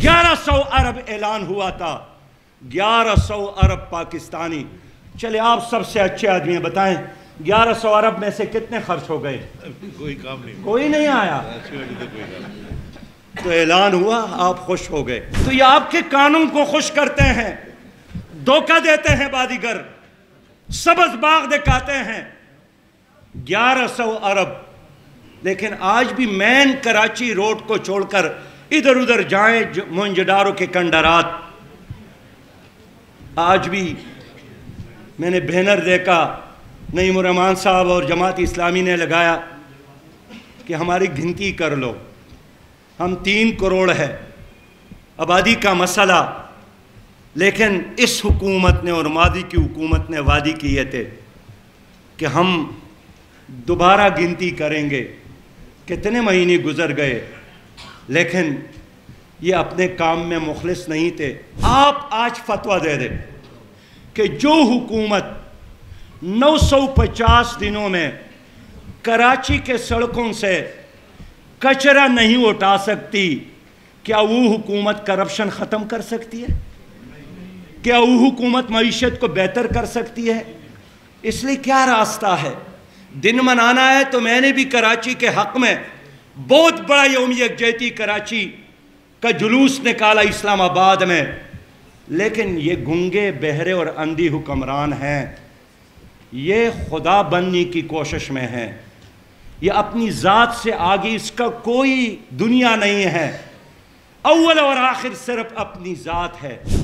ग्यारह सौ अरब ऐलान हुआ था। ग्यारह सौ अरब पाकिस्तानी। चले आप सबसे अच्छे आदमी हैं बताएँ ग्यारह सौ अरब में से कितने खर्च हो गए? कोई काम नहीं। कोई नहीं आया। नहीं। तो ऐलान हुआ आप खुश हो गए। तो ये आपके कानून को खुश करते हैं धोखा देते हैं बादीगर सबज बाग दिखाते हैं। ग्यारह सौ अरब। लेकिन आज भी मैन कराची रोड को छोड़कर इधर उधर जाएँ मुंजडारों के कंडरात। आज भी मैंने बैनर देखा नईम रहमान साहब और जमात इस्लामी ने लगाया कि हमारी गिनती कर लो। हम तीन करोड़ है। आबादी का मसला, लेकिन इस हुकूमत ने और मादी की हुकूमत ने वादी किए थे कि हम दोबारा गिनती करेंगे। कितने महीने गुजर गए? लेकिन ये अपने काम में मुखलिस नहीं थे। आप आज फतवा दे दें कि जो हुकूमत 950 दिनों में कराची के सड़कों से कचरा नहीं उठा सकती, क्या वो हुकूमत करप्शन ख़त्म कर सकती है? क्या वो हुकूमत मीशत को बेहतर कर सकती है? इसलिए क्या रास्ता है? दिन मनाना है तो मैंने भी कराची के हक़ में बहुत बड़ा योम यकजहती कराची का जुलूस निकाला इस्लामाबाद में। लेकिन ये गुंगे, बहरे और अंधी हुक्मरान हैं। ये खुदा बनने की कोशिश में हैं। ये अपनी ज़ात से आगे इसका कोई दुनिया नहीं है। अव्वल और आखिर सिर्फ़ अपनी ज़ात है।